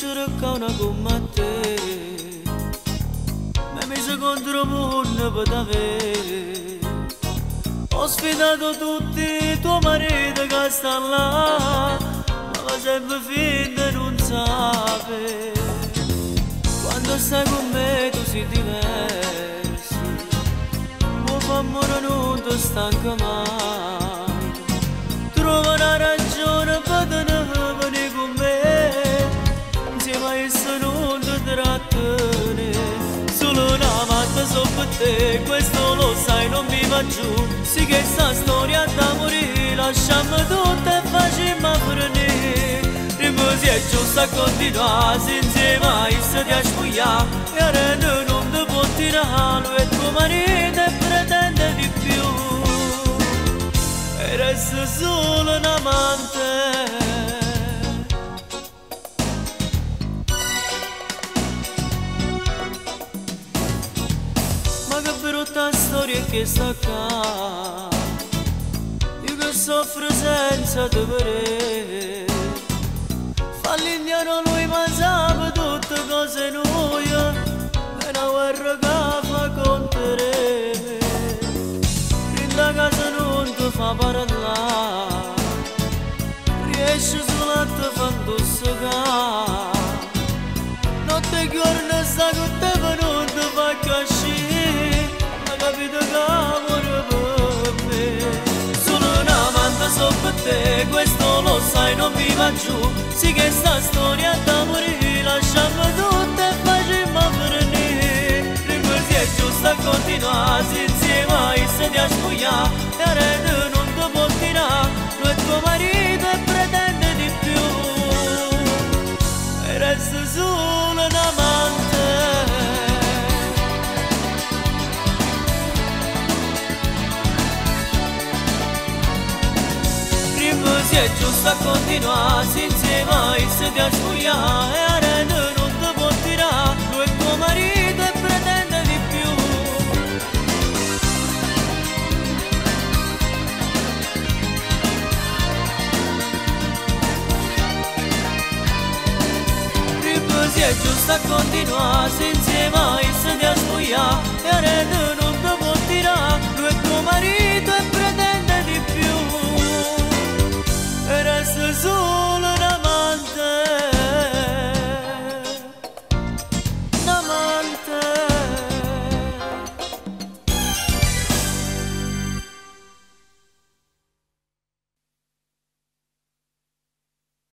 cerca una come te. Ma mi mise contro mondo per avere Ho sfidato tutti tuo marito che sta là. Ma sempre finta non sape Quando stai con me tu sei diverso. Uo fa amore non ti stanca mai te Questo lo sai non mi va giù. Sì che sta storia da morire Lasciamo tutto e facciamo prendere Rimasi è giusto a continuare Insieme a essa ti asciuglia E ora non ti può tirare è tuo marito e pretende di più. E resta solo un amante Brutta storia che sta qua Io che soffro senza te vedere Fa l'indiano lui ma sa tutte cose noie E una guerra che fa contere. Rinda casa non ti fa parlare Riesci solo a te non mi va giù Sì che sta storia d'amore Lasciamo tutto e facciamo venire Ricordi è giusto a continuare Insieme a esse ti asciuglia Prima si è giusto a continuare insieme a esse ti asciuglia e a rete non ti può tirare lui è tuo marito e pretende di più Prima si è giusto a continuare insieme a esse ti asciuglia e a rete